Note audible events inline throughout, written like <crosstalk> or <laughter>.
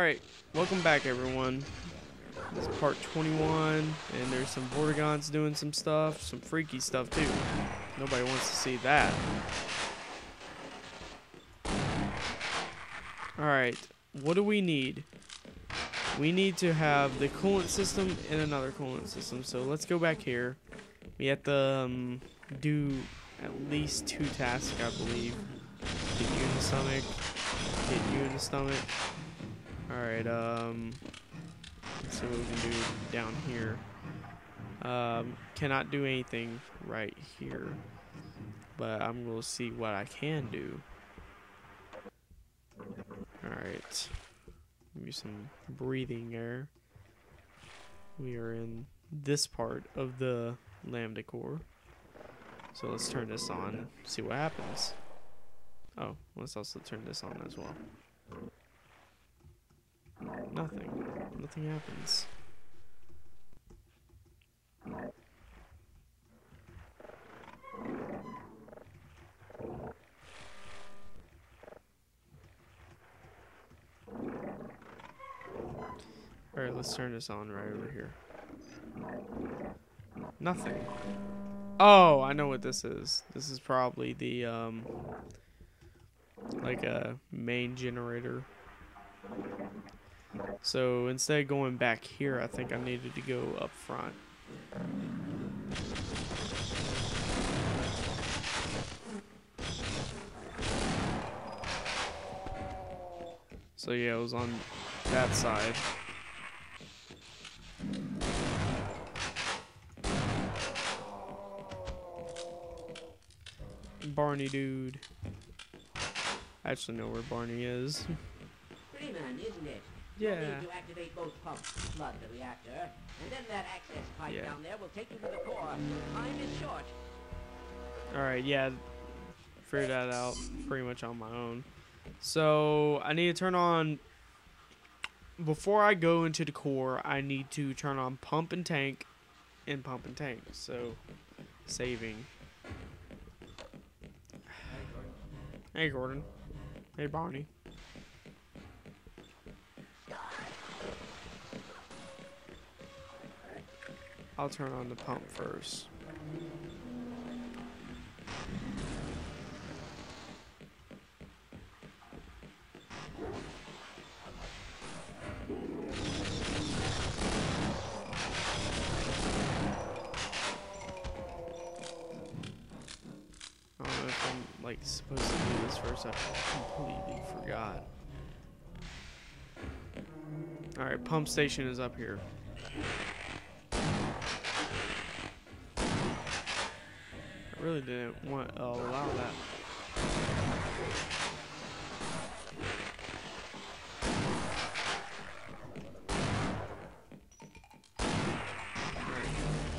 Alright, welcome back everyone. This is part 21, and there's some Vortigaunts doing some stuff, some freaky stuff too. Nobody wants to see that. Alright, what do we need? We need to have the coolant system and another coolant system. So let's go back here. We have to um, do at least two tasks, I believe. Hit you in the stomach. Hit you in the stomach. Alright, um... Let's see what we can do down here. Um, cannot do anything right here. But I'm going to see what I can do. Alright. Give me some breathing air. We are in this part of the lambda core. So let's turn this on, see what happens. Oh, let's also turn this on as well. Nothing. Nothing happens. Alright, let's turn this on right over here. Nothing. Oh, I know what this is. This is probably the, um, like a main generator. So instead of going back here, I think I needed to go up front. So yeah, it was on that side. Barney dude. I actually know where Barney is. Pretty man, isn't it? Yeah. You'll need to activate both pumps to flood the reactor, and then that access pipe Yeah. down there will take you to the core. Time is short. Alright, yeah. Figured that out pretty much on my own. So, I need to turn on... Before I go into the core, I need to turn on pump and tank and pump and tank. So, saving. Hey, Gordon. Hey, Barney. I'll turn on the pump first. Supposed to do this first. I completely forgot. Alright, pump station is up here. Really didn't want to allow that.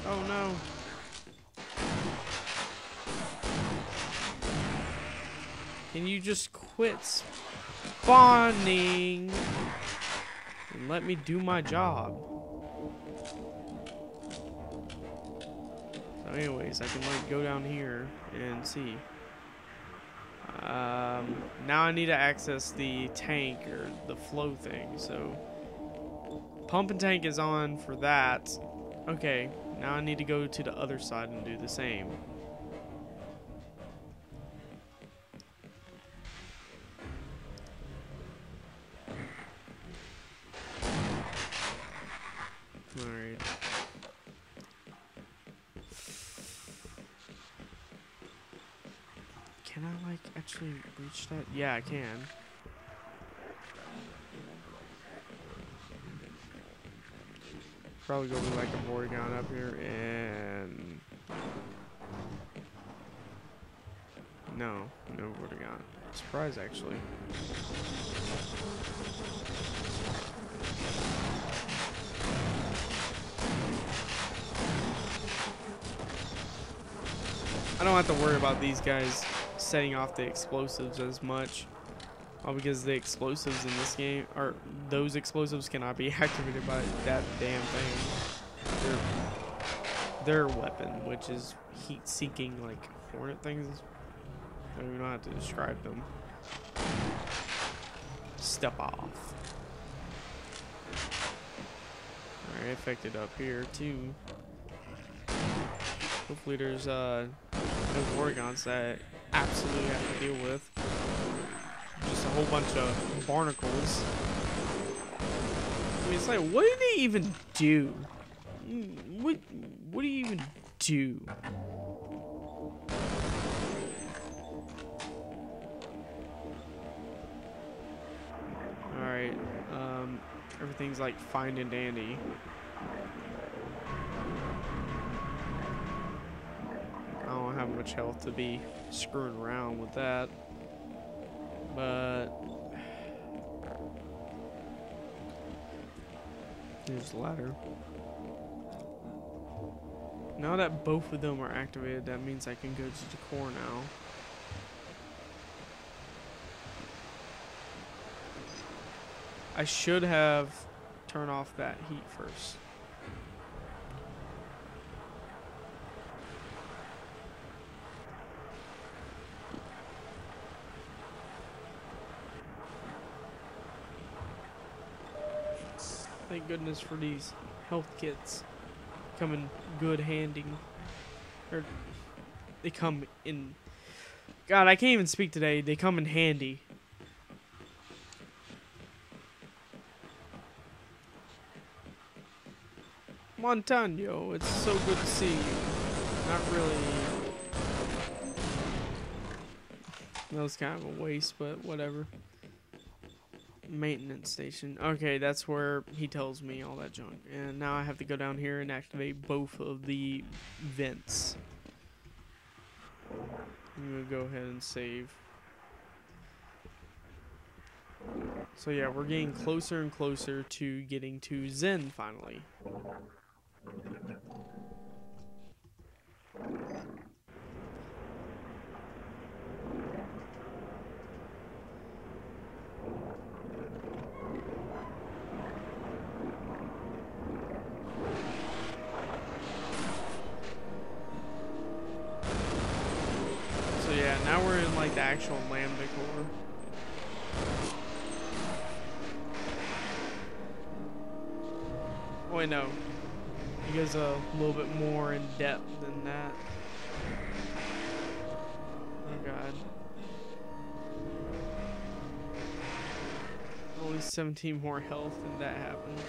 Oh no. Can you just quit spawning and let me do my job? Anyways, I can like go down here and see. Um, now I need to access the tank or the flow thing. So pump and tank is on for that. Okay, now I need to go to the other side and do the same. Can I like actually reach that? Yeah, I can. Probably go with like a Vortigaunt up here and no, no Vortigaunt. Surprise actually. I don't have to worry about these guys setting off the explosives as much. All because the explosives in this game, or those explosives cannot be <laughs> activated by that damn thing. Their, their weapon, which is heat-seeking, like, hornet things. I don't even know how to describe them. Step off. Alright, affected up here too. Hopefully there's uh no Gorgons that absolutely have to deal with. Just a whole bunch of barnacles. I mean, it's like, what do they even do? Mm, What what do you even do? Alright, um, everything's like fine and dandy. Have much health to be screwing around with that. But there's the ladder. Now that both of them are activated, that means I can go to the core now. I should have turned off that heat first. Thank goodness for these health kits. Come in good handy. Or they come in God, I can't even speak today. They come in handy. Montano, it's so good to see you. Not really. That was kind of a waste, but whatever. Maintenance station. Okay, that's where he tells me all that junk. And now I have to go down here and activate both of the vents. I'm gonna go ahead and save. So yeah, we're getting closer and closer to getting to Xen finally. Like the actual Lambda core. Oh wait, no. He goes a little bit more in depth than that. Oh god. Only 17 more health and that happened.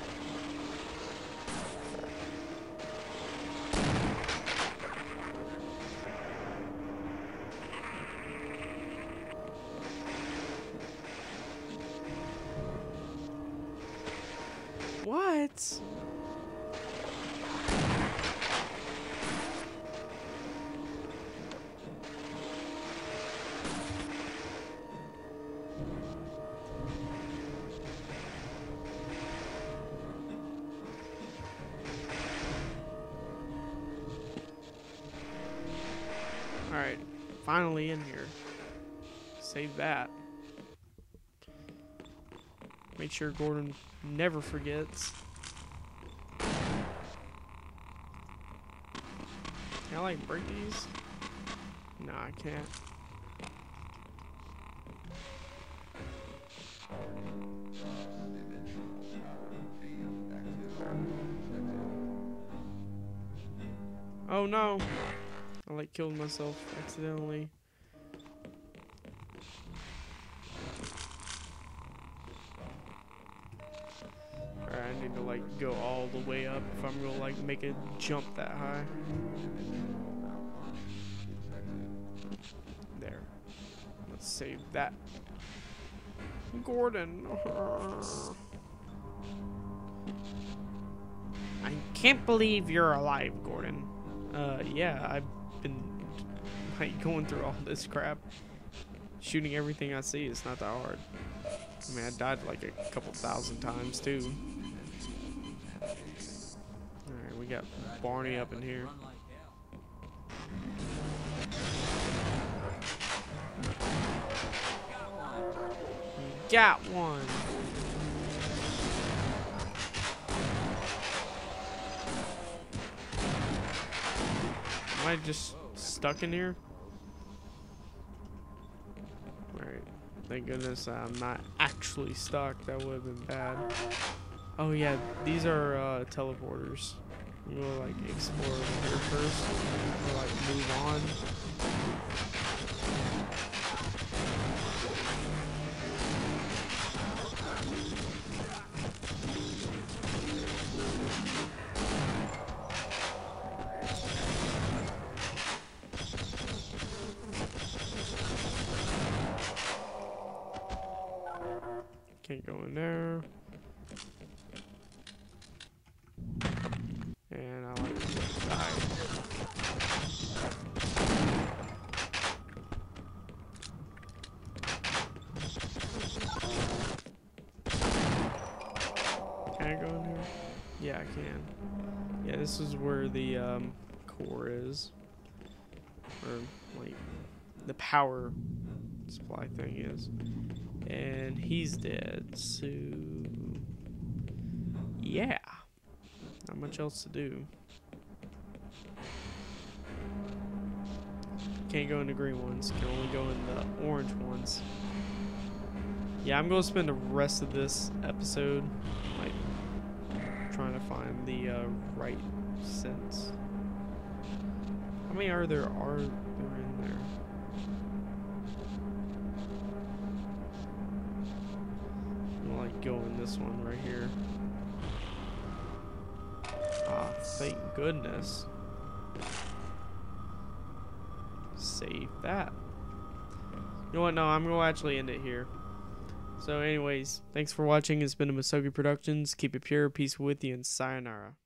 Finally in here. Save that. Make sure Gordon never forgets. Can I like break these? No, I can't. Oh no! I like killed myself accidentally. Alright, I need to like go all the way up if I'm gonna like make a jump that high. There. Let's save that. Gordon. I can't believe you're alive, Gordon. Uh, yeah, been <laughs> like going through all this crap. Shooting everything I see is not that hard. I mean, I died like a couple thousand times too. Alright, we got Barney up in here. Got one. I just stuck in here? Alright. Thank goodness I'm not actually stuck. That would have been bad. Oh yeah, these are uh, teleporters. We'll like explore here first. Or like move on. Can't go in there. And I like. Can I go in here? Yeah, I can. Yeah, this is where the um, core is. Or, like, the power supply thing is. And he's dead, so. Yeah. Not much else to do. Can't go in the green ones, can only go in the orange ones. Yeah, I'm gonna spend the rest of this episode like trying to find the uh, right sense. How many are there are there in there? I'm gonna like go in this one right here. Ah, thank goodness. Save that. You know what? No, I'm gonna actually end it here. So, anyways, thanks for watching. It's been a Misogi Productions. Keep it pure, peace with you, and sayonara.